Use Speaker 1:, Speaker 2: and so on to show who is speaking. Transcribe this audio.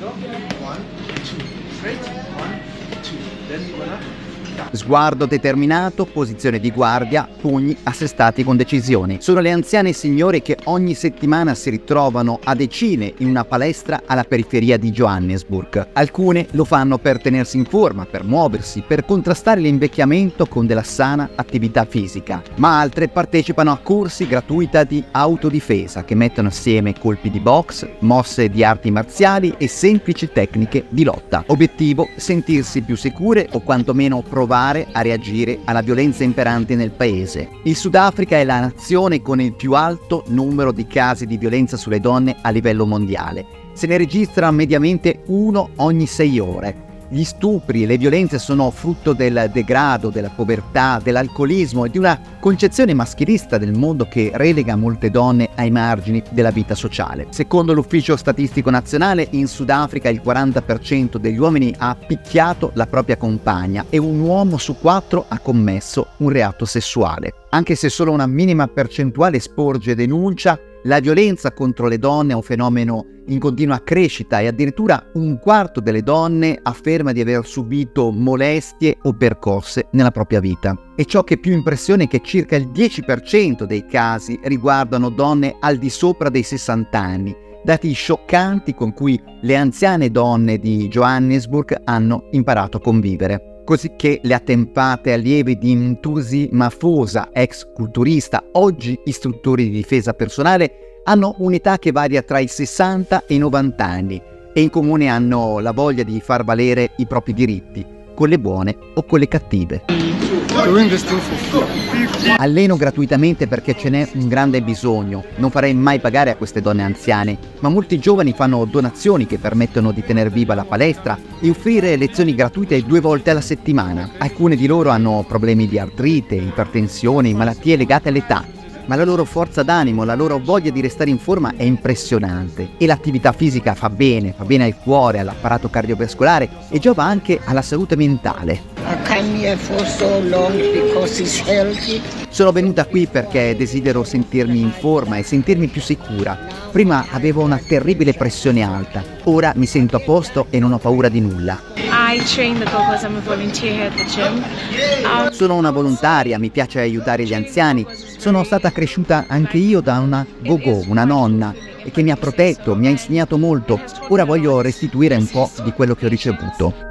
Speaker 1: One, two, straight, one, two, then you one up.
Speaker 2: Sguardo determinato, posizione di guardia, pugni assestati con decisione. Sono le anziane signore che ogni settimana si ritrovano a decine in una palestra alla periferia di Johannesburg. Alcune lo fanno per tenersi in forma, per muoversi, per contrastare l'invecchiamento con della sana attività fisica, ma altre partecipano a corsi gratuiti di autodifesa che mettono assieme colpi di box, mosse di arti marziali e semplici tecniche di lotta. Obiettivo sentirsi più sicure o quantomeno provare provare a reagire alla violenza imperante nel paese. Il Sudafrica è la nazione con il più alto numero di casi di violenza sulle donne a livello mondiale. Se ne registra mediamente uno ogni sei ore gli stupri e le violenze sono frutto del degrado, della povertà, dell'alcolismo e di una concezione maschilista del mondo che relega molte donne ai margini della vita sociale. Secondo l'Ufficio Statistico Nazionale, in Sudafrica il 40% degli uomini ha picchiato la propria compagna e un uomo su quattro ha commesso un reato sessuale. Anche se solo una minima percentuale sporge denuncia, la violenza contro le donne è un fenomeno in continua crescita e addirittura un quarto delle donne afferma di aver subito molestie o percosse nella propria vita. E ciò che più impressiona è che circa il 10% dei casi riguardano donne al di sopra dei 60 anni, dati scioccanti con cui le anziane donne di Johannesburg hanno imparato a convivere così che le attempate allievi di Ntusi Mafosa, ex culturista, oggi istruttore di difesa personale, hanno un'età che varia tra i 60 e i 90 anni e in comune hanno la voglia di far valere i propri diritti, quelle buone o quelle cattive. Alleno gratuitamente perché ce n'è un grande bisogno. Non farei mai pagare a queste donne anziane, ma molti giovani fanno donazioni che permettono di tenere viva la palestra e offrire lezioni gratuite due volte alla settimana. Alcune di loro hanno problemi di artrite, ipertensione, malattie legate all'età ma la loro forza d'animo, la loro voglia di restare in forma è impressionante e l'attività fisica fa bene, fa bene al cuore, all'apparato cardiovascolare e giova anche alla salute mentale. Sono venuta qui perché desidero sentirmi in forma e sentirmi più sicura. Prima avevo una terribile pressione alta, ora mi sento a posto e non ho paura di nulla. Sono una volontaria, mi piace aiutare gli anziani. Sono stata cresciuta anche io da una go-go, una nonna, che mi ha protetto, mi ha insegnato molto. Ora voglio restituire un po' di quello che ho ricevuto.